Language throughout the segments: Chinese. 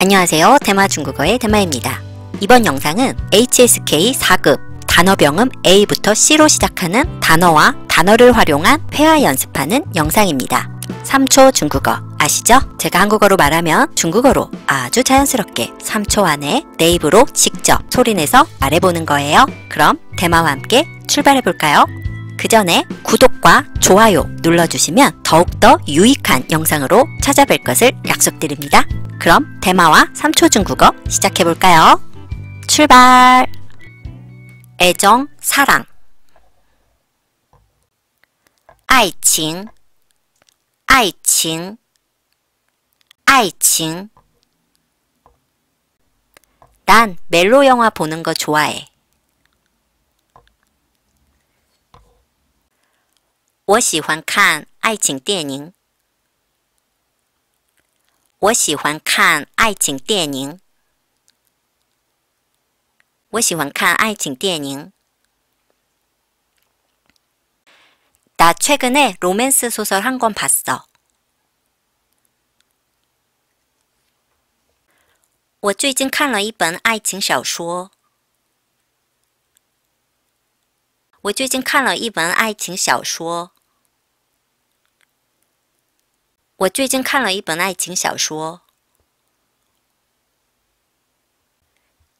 안녕하세요. 대마 중국어의 대마입니다. 이번 영상은 HSK 4급 단어병음 A부터 C로 시작하는 단어와 단어를 활용한 회화 연습하는 영상입니다. 3초 중국어 아시죠? 제가 한국어로 말하면 중국어로 아주 자연스럽게 3초 안에 내 입으로 직접 소리내서 말해보는 거예요. 그럼 대마와 함께 출발해볼까요? 그 전에 구독과 좋아요 눌러주시면 더욱더 유익한 영상으로 찾아뵐 것을 약속드립니다. 그럼 대마와 3초 중국어 시작해볼까요? 출발! 애정, 사랑 爱情爱情爱情난 멜로 영화 보는 거 좋아해. 我喜欢看爱情电影。 我喜欢看爱情电影。我喜欢看爱情电影。나최근에로맨스소설한권봤어我最近看了一本爱情小说。我最近看了一本爱情小说。 我最近看了一本爱情小说。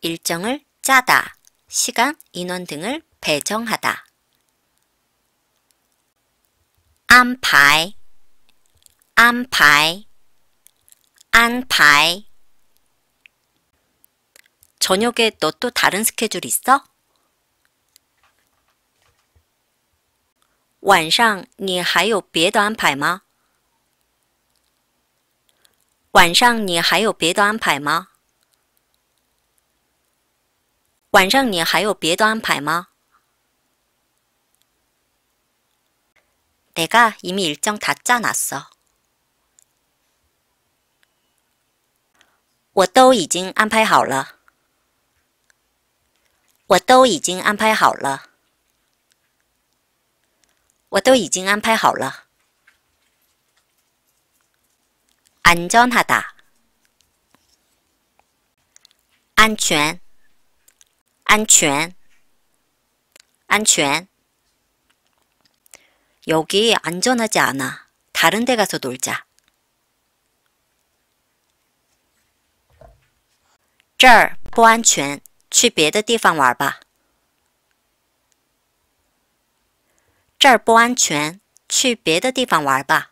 일정을짜다시간인원등을배정하다安排安排安排저녁에너또다른스케줄있어晚上你还有别的安排吗？ 晚上你还有别的安排吗？晚上你还有别的安排吗？내가이미일정다짜놨어我都已经安排好了。我都已经安排好了。我都已经安排好了。 안전하다安全安全安全여기안전하지않아다른데가서놀자这儿不安全，去别的地方玩吧。这儿不安全，去别的地方玩吧。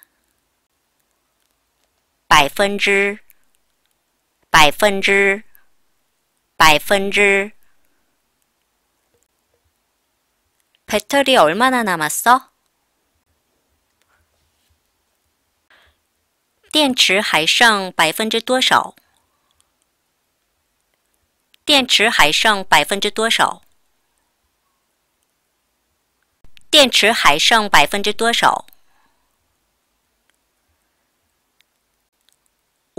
百分之百分之百分之 배터리 얼마나 남았어? 电池还剩百分之多少？电池还剩百分之多少？电池还剩百分之多少？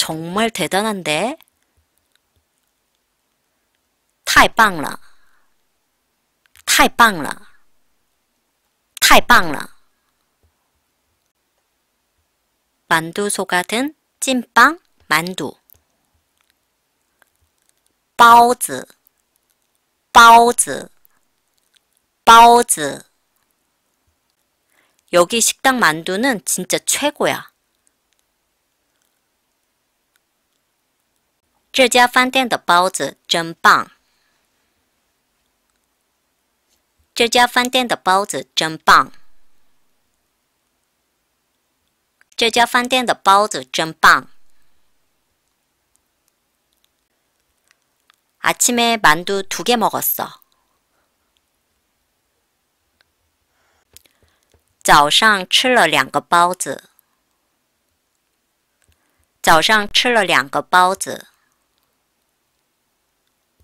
정말대단한 데， 太棒了！太棒了！太棒了！만두소같은찐빵 만두包子包子包子여기식당만두는진짜최고야 这家饭店的包子真棒。这家饭店的包子真棒。这家饭店的包子真棒。아침에만두두개먹었어早上吃了两个包子。早上吃了两个包子。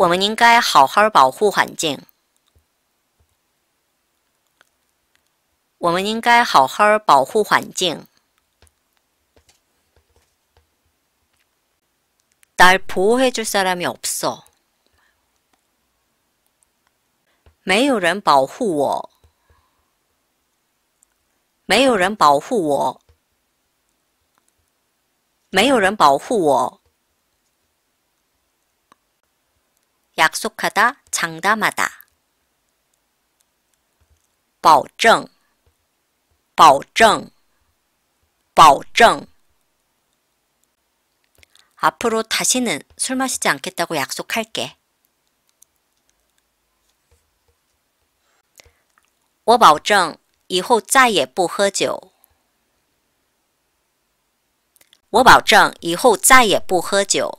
我们应该好好保护环境。我们应该好好保护环境。날보호해줄사람이없어没有人保护我。没有人保护我。没有人保护我。 약속하다장담하다保证，保证，保证。 앞으로 다시는 술 마시지 않겠다고 약속할게. 我保证，以后再也不喝酒。我保证以后再也不喝酒。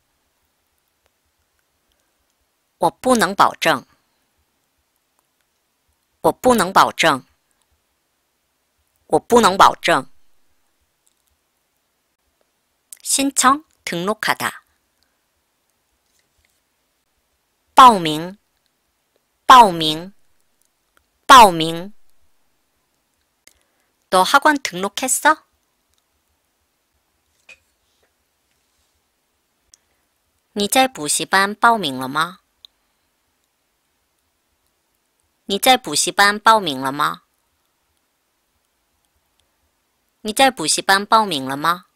我不能保证。我不能保证。我不能保证。신청등록하 다。 报名，报名，报名。너학원등록했어你在补习班报名了吗？你在补习班报名了吗？你在补习班报名了吗？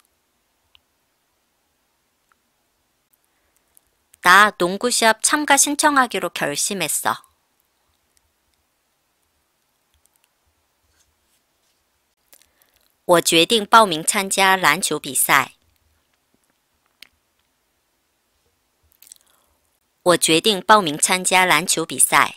나농구시합참가신청하기로결심했어我决定报名参加篮球比赛。我决定报名参加篮球比赛。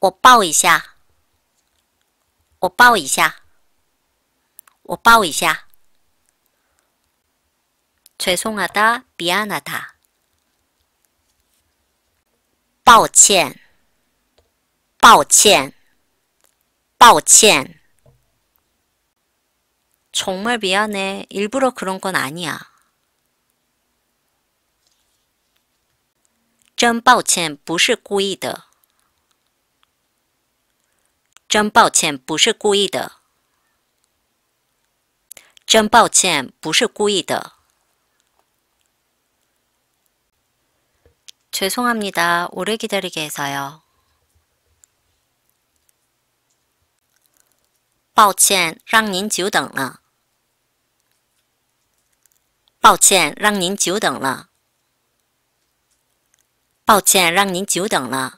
我抱一下，我抱一下，我抱一下。죄송하다미안하 다。 抱歉，抱歉，抱歉。정말미안해일부러그런건아니야真抱歉，不是故意的。 真抱歉，不是故意的。真抱歉，不是故意的。죄송합니다오래기다리게해서요抱歉，让您久等了。抱歉，让您久等了。抱歉，让您久等了。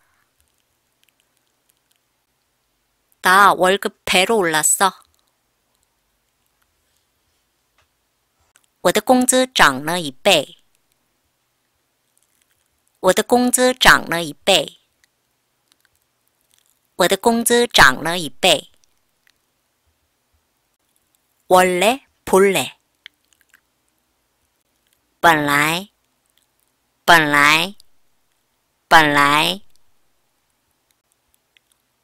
나 월급 배로 올랐어. 我的工资涨了一倍.我的工资涨了一倍.我的工资涨了一倍. 원래 본래 本来本来本来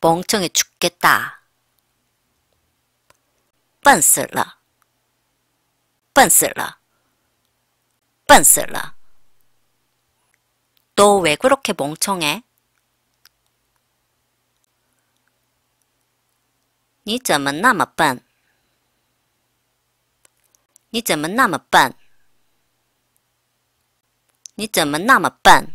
멍청해 죽겠다. 笨死了.笨死了.笨死了. 너 왜 그렇게 멍청해? 你怎么那么笨?你怎么那么笨?你怎么那么笨?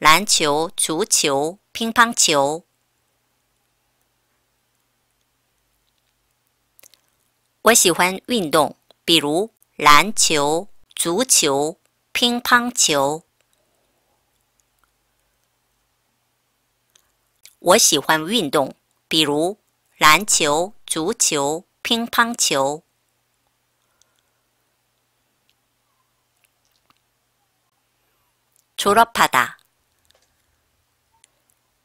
篮球、足球、乒乓球。我喜欢运动，比如篮球、足球、乒乓球。我喜欢运动，比如篮球、足球、乒乓球。졸업하 다，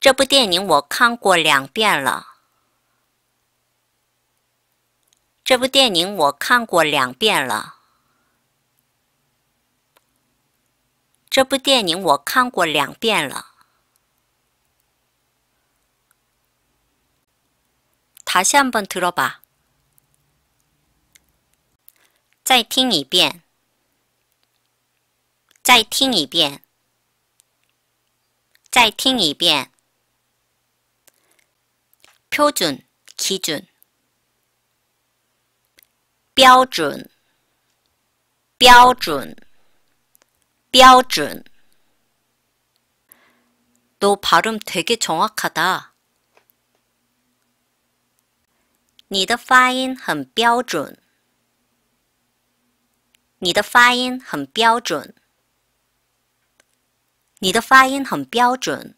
这部电影我看过两遍了。这部电影我看过两遍了。这部电影我看过两遍了。다시한번들어 봐。 再听一遍。再听一遍。再听一遍。 표준기준标准，标准，标准。너발음되게정확하다你的发音很标准。你的发音很标准。你的发音很标准。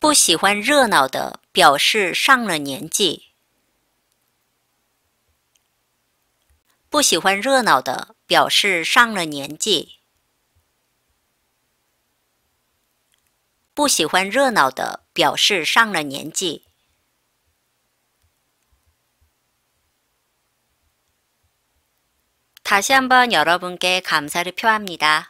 不喜欢热闹的，表示上了年纪。不喜欢热闹的，表示上了年纪。不喜欢热闹的，表示上了年纪。다시한번여러분께감사를표합니다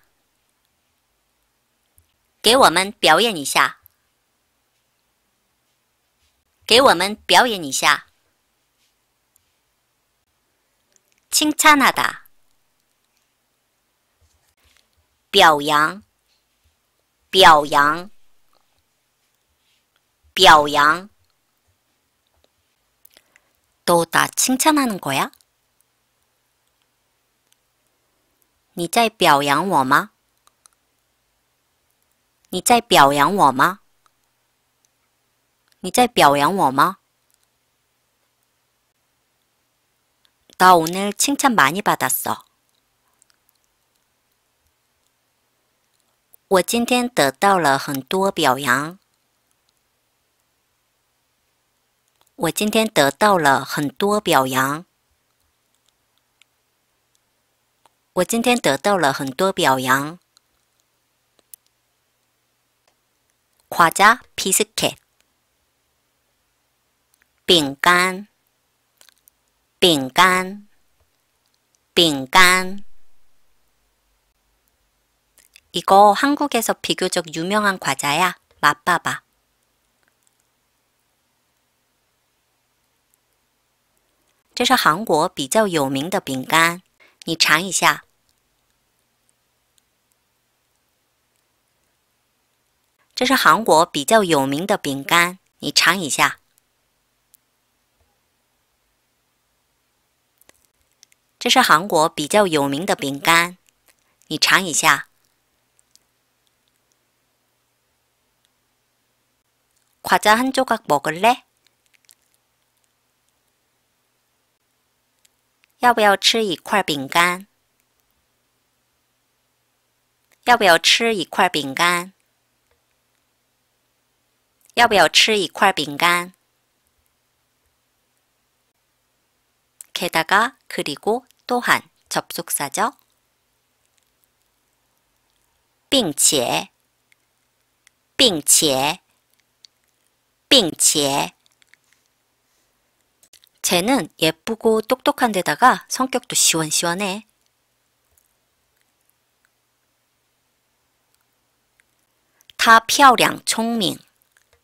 给我们表演一下。给我们表演一下。칭찬하 다， 表扬，表扬，表扬。너나칭찬하는거야你在表扬我吗？ 你在表扬我吗？你在表扬我吗？나오늘칭찬많이받았어我今天得到了很多表扬。我今天得到了很多表扬。我今天得到了很多表扬。 과자비스켓饼干，饼干，饼干。이거한국에서비교적유명한과자야맛봐봐这是韩国比较有名的饼干，你尝一下。 这是韩国比较有名的饼干，你尝一下。这是韩国比较有名的饼干，你尝一下。과자한조각먹을래要不要吃一块饼干？要不要吃一块饼干？ 要不要吃一块饼干？게다가그리고 또한 접속사죠. 并且并且并且 쟤는 예쁘고 똑똑한 데다가 성격도 시원시원해. 她漂亮聪明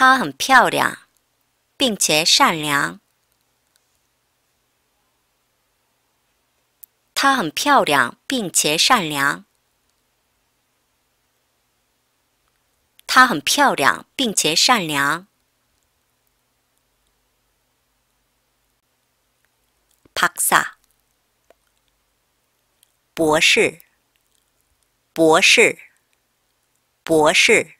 她很漂亮，并且善良。她很漂亮，并且善良。她很漂亮，并且善良。박사博士，博士，博士。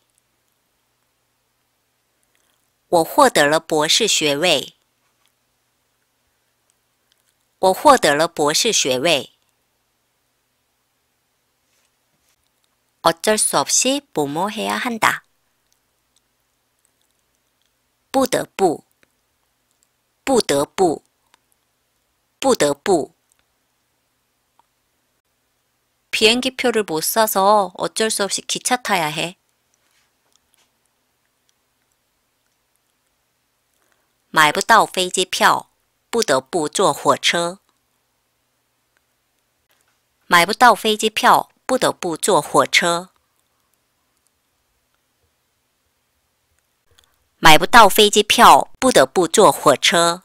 我获得了博士学位。我获得了博士学位。 어쩔 수 없이 뭐뭐 해야 한다. 不得不,不得不,不得不. 비행기표를 못 사서 어쩔 수 없이 기차 타야 해. 买不到飞机票，不得不坐火车。买不到飞机票，不得不坐火车。买不到飞机票，不得不坐火车。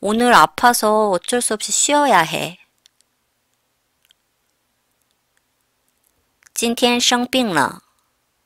오늘아파서어쩔수없이쉬어야 해。 今天生病了。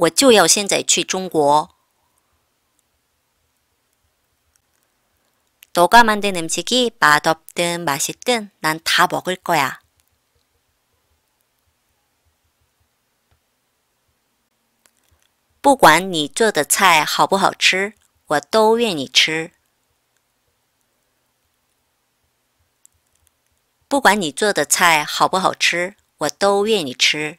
我就要现在去中国。너가만든음식이맛없든맛있든난다먹을거야不管你做的菜好不好吃，我都愿意吃。不管你做的菜好不好吃，我都愿意吃。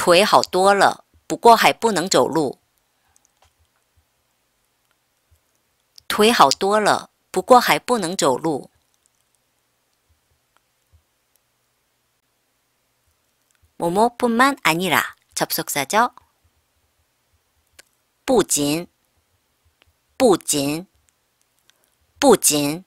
腿好多了，不过还不能走路。腿好多了，不过还不能走路。뭐뭐뿐만아니라접속사 죠。 不仅，不仅，不仅。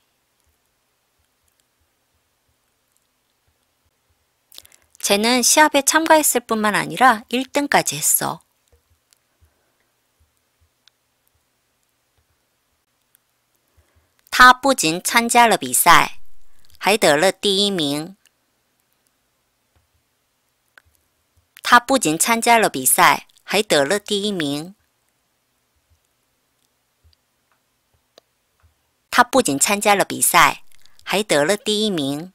쟤는 시합에 참가했을 뿐만 아니라 1등까지 했어. 타不仅 参加了比赛还得了第一名他不仅 参加了比赛还得了第一名他不仅 参加了比赛还得了第一名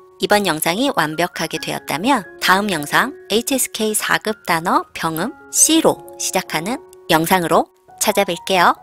이번 영상이 완벽하게 되었다면 다음 영상 HSK 4급 단어 병음 C로 시작하는 영상으로 찾아뵐게요.